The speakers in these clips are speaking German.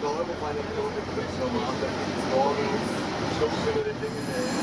Global Financial Institution, the Morgan, Social Security,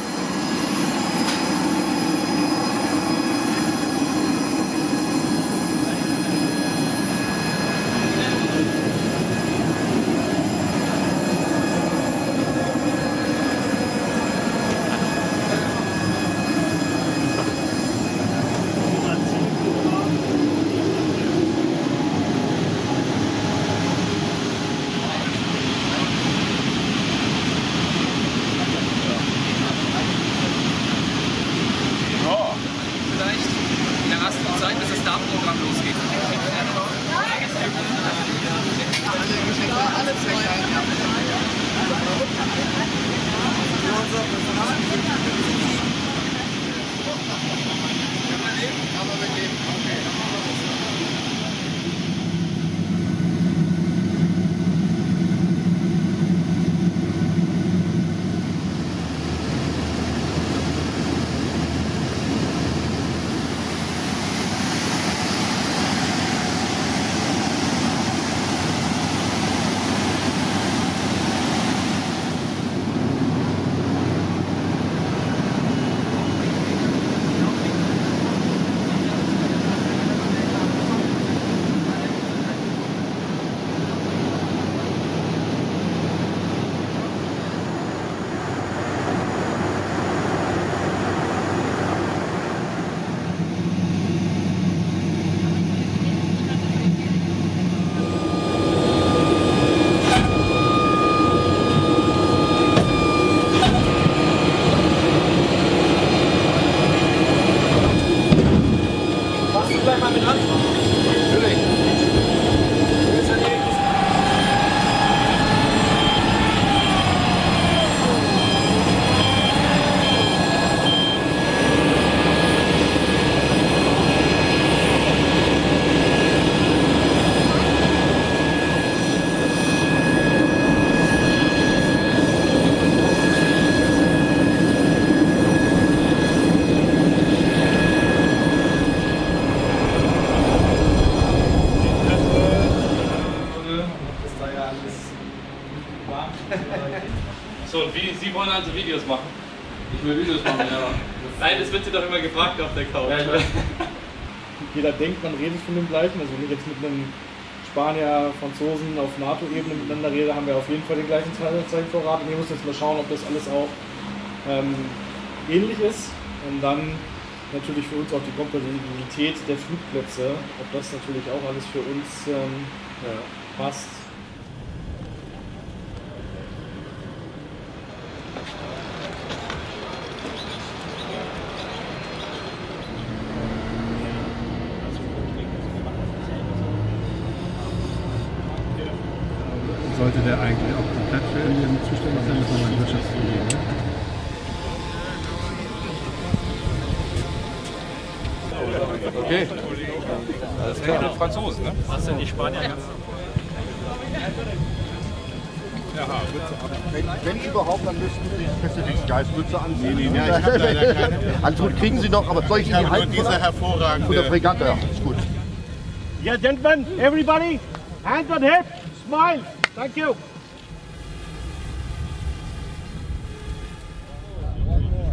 gefragt auf der Couch. Ja. Jeder denkt, man redet von dem gleichen. Also wenn ich jetzt mit einem Spanier, Franzosen auf NATO-Ebene miteinander rede, haben wir auf jeden Fall den gleichen Zeitvorrat. Und wir müssen jetzt mal schauen, ob das alles auch ähm, ähnlich ist. Und dann natürlich für uns auch die Kompatibilität der Flugplätze, ob das natürlich auch alles für uns ähm, passt. Sollte der eigentlich auch komplett für Indien zuständig sein, das nochmal ein Wirtschaftsproblem. Ne? Okay. Das klar. Der Franzosen, ne? Was denn die Spanier ganz? Wenn, wenn überhaupt, dann müssten Sie Pacific Skies Mütze anziehen. Nee, nee, nee, ich hab leider keine. Alles gut, kriegen Sie noch, aber soll ich Ich Ihnen die habe halten? diese oder? Von der hervorragende. Fregatte, ja, ist gut. Yeah, gentlemen, everybody, hands on hip, smile. Thank you.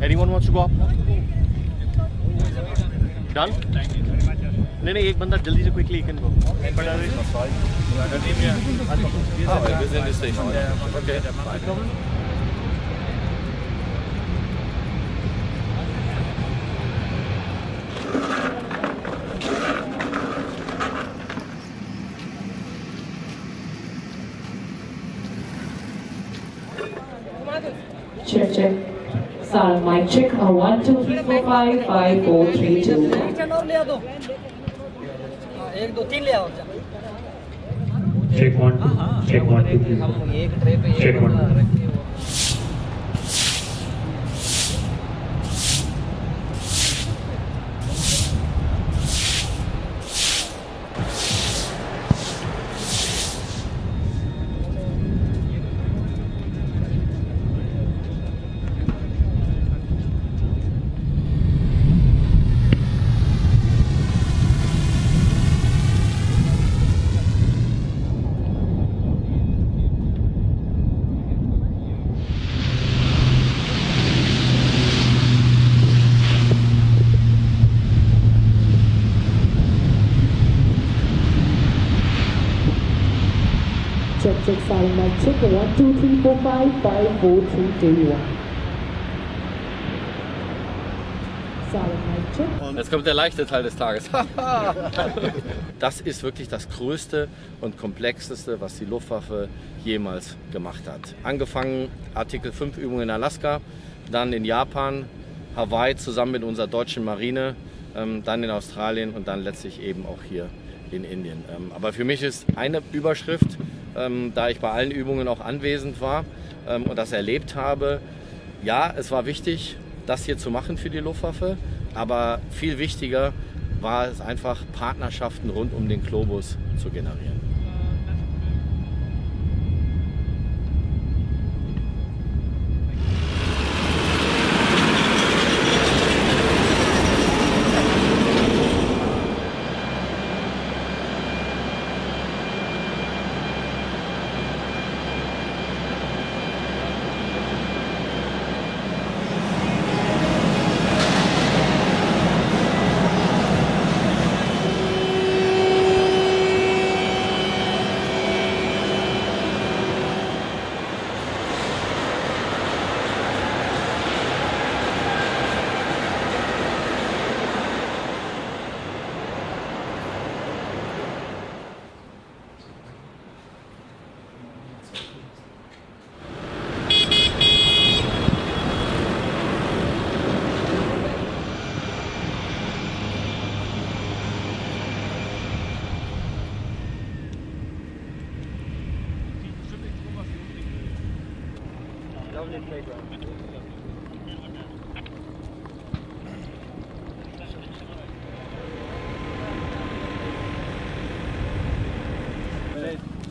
Anyone wants to go up? Done? नहीं नहीं एक बंदा जल्दी से quickly can go Ah, wir sind in der Station. Okay. Mic check. Uh, one, two, three, four, five, five, four, three, two, one. एक दो तीन ले आओ Check one. Check one, two, three. Check one. Check. One, two, three, four, five, five, four, three, two, one. Jetzt kommt der leichte Teil des Tages. das ist wirklich das Größte und Komplexeste, was die Luftwaffe jemals gemacht hat. Angefangen Artikel 5 Übungen in Alaska, dann in Japan, Hawaii zusammen mit unserer deutschen Marine, ähm, dann in Australien und dann letztlich eben auch hier in Indien. Ähm, aber für mich ist eine Überschrift, ähm, da ich bei allen Übungen auch anwesend war ähm, und das erlebt habe, ja, es war wichtig, das hier zu machen für die Luftwaffe, aber viel wichtiger war es einfach, Partnerschaften rund um den Globus zu generieren.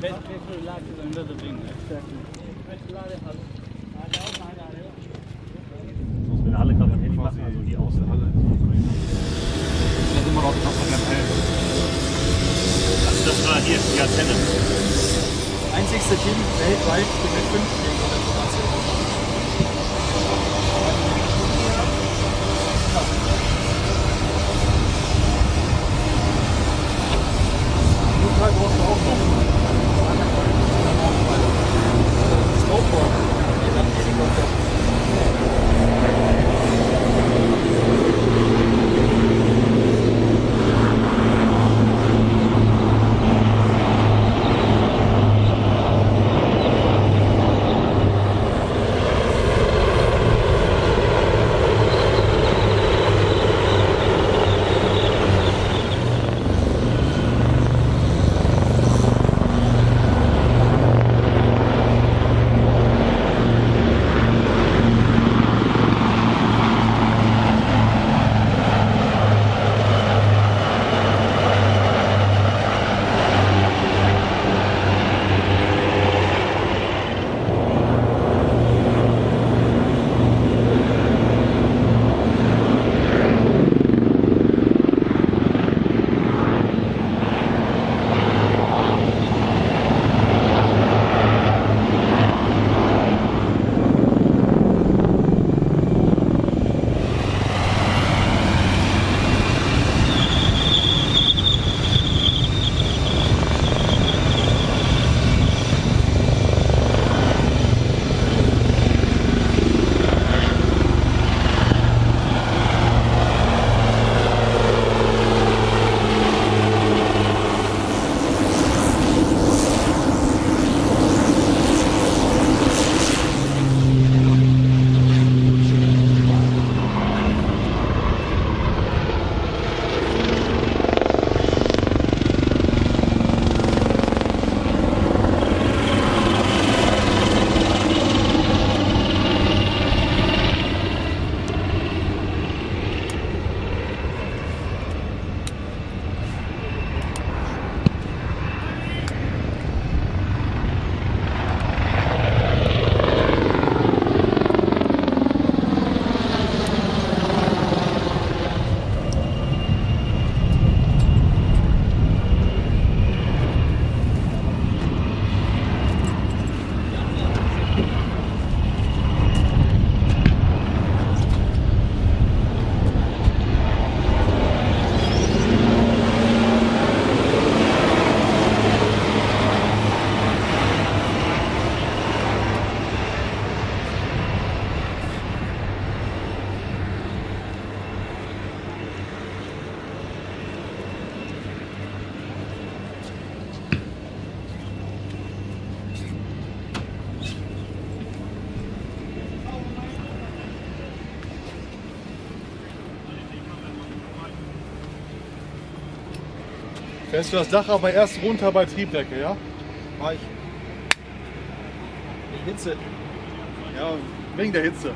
Best place to relax is under the wing. Exactly. Fährst du das Dach aber erst runter bei Triebdecke, ja? Mach ich. Die Hitze. Ja, wegen der Hitze.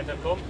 Weiterkommen.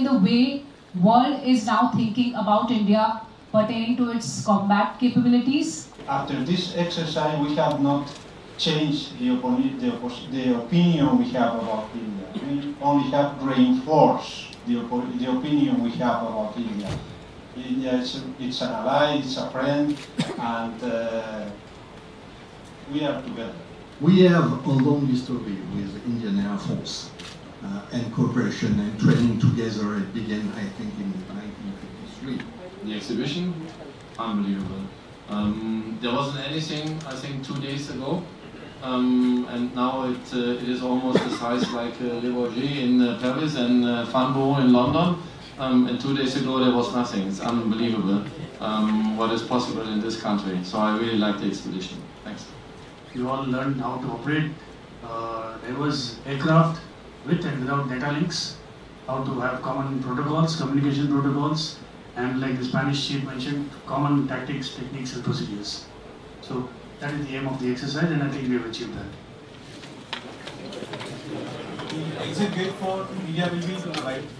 in the way world is now thinking about India pertaining to its combat capabilities? After this exercise, we have not changed the, oppo- the, oppos- the opinion we have about India. We only have reinforced the, oppo- the opinion we have about India. India is it's an ally, it's a friend, and uh, we are together. We have a long history with the Indian Air Force and cooperation and training together. It began, I think, in 1953. The exhibition, unbelievable. Um, there wasn't anything, I think, two days ago, um, and now it, uh, it is almost the size like uh, Le Bourget in uh, Paris and uh, Fanbo in London. Um, and two days ago there was nothing. It's unbelievable um, what is possible in this country. So I really like the expedition. Thanks. You all learned how to operate. Uh, there was aircraft with and without data links, how to have common protocols, communication protocols, and like the Spanish chief mentioned, common tactics, techniques, and procedures. So that is the aim of the exercise, and I think we have achieved that. Exit gate for India will be.